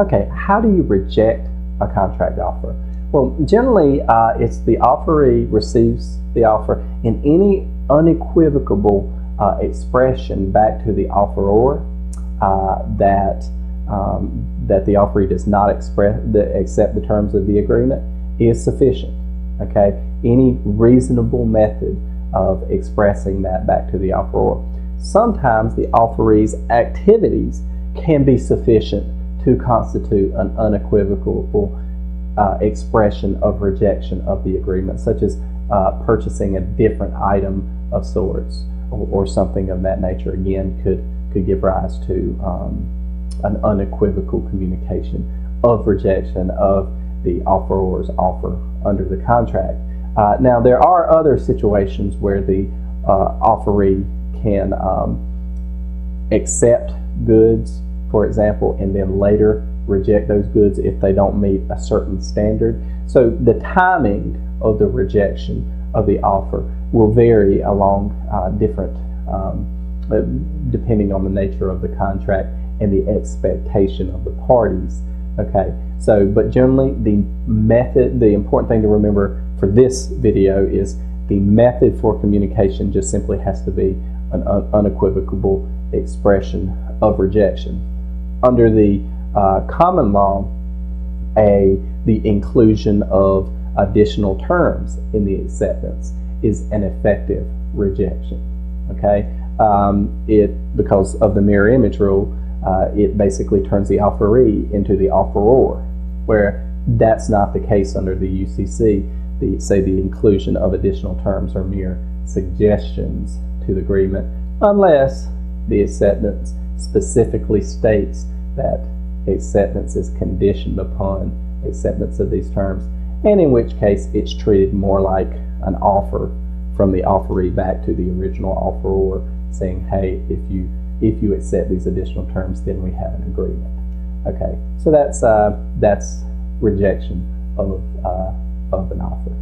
Okay, how do you reject a contract offer? Well, generally, uh, it's the offeree receives the offer in any unequivocal uh, expression back to the offeror uh, that um, that the offeree does not express the, accept the terms of the agreement is sufficient. Okay, any reasonable method of expressing that back to the offeror. Sometimes the offeree's activities can be sufficient to constitute an unequivocal uh, expression of rejection of the agreement, such as uh, purchasing a different item of sorts or, or, something of that nature. Again, could could give rise to um, an unequivocal communication of rejection of the offeror's offer under the contract. Uh, now, there are other situations where the uh, offeree can um, accept goods, for example, and then later reject those goods if they don't meet a certain standard. So the timing of the rejection of the offer will vary along uh, different, um, uh, depending on the nature of the contract and the expectation of the parties. Okay, so but generally the method, the important thing to remember for this video is the method for communication just simply has to be an un unequivocal expression of rejection. Under the uh, common law, a the inclusion of additional terms in the acceptance is an effective rejection. Okay, um, it because of the mirror image rule, uh, it basically turns the offeree into the offeror, where that's not the case under the UCC. The, say the inclusion of additional terms are mere suggestions to the agreement, unless the acceptance specifically states that acceptance is conditioned upon acceptance of these terms, and in which case it's treated more like an offer from the offeree back to the original offeror, saying, "Hey, if you if you accept these additional terms, then we have an agreement. Okay, so that's uh, that's rejection of uh, of an offer.